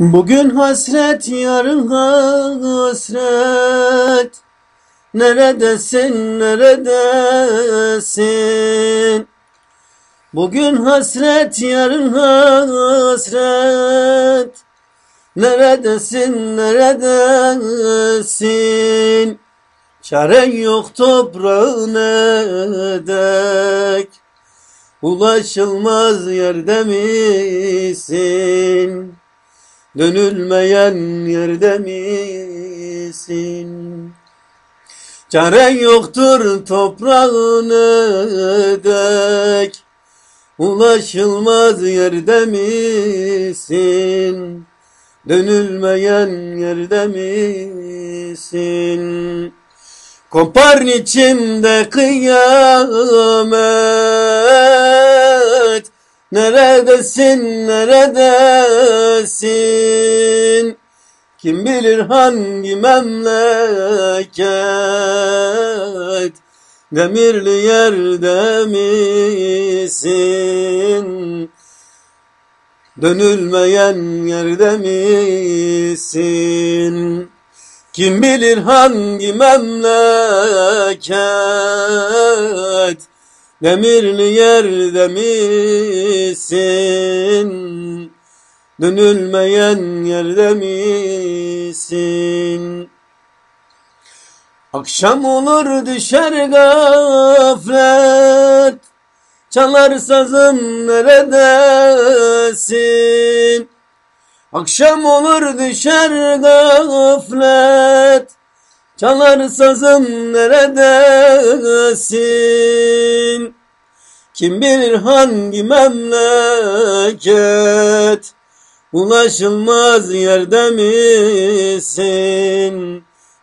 Bugün hasret, yarın hasret. Neredesin, neredesin? Bugün hasret, yarın hasret. Neredesin, neredesin? Çaren yok toprağın edek. Ulaşılmaz yerde misin? Dönülmeyen yerde misin? Çaren yoktur toprağın dek Ulaşılmaz yerde misin? Dönülmeyen yerde misin? Kopar içimde kıyamet Neredesin, neredesin? Kim bilir hangi memleket Demirli yerde misin? Dönülmeyen yerde misin? Kim bilir hangi memleket Demirli yerde misin? Dönülmeyen yerde misin? Akşam olur düşer gaflet Çalar sazım neredesin? Akşam olur düşer gaflet Çalar sazım neredesin? Kim bilir hangi memleket Ulaşılmaz yerde misin?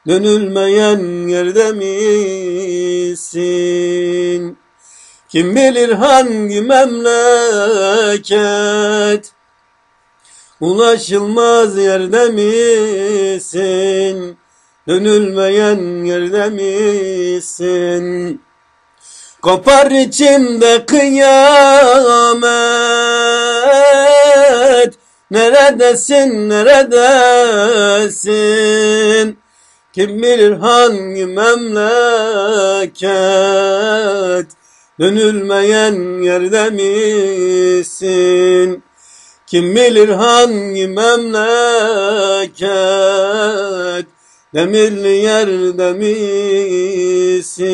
Dönülmeyen yerde misin? Kim bilir hangi memleket Ulaşılmaz yerde misin? Dönülmeyen yerde misin? Kopar içimde kıyamet Neredesin, neredesin? Kim bilir hangi memleket Dönülmeyen yerde misin? Kim bilir hangi memleket Demirli yerde misin?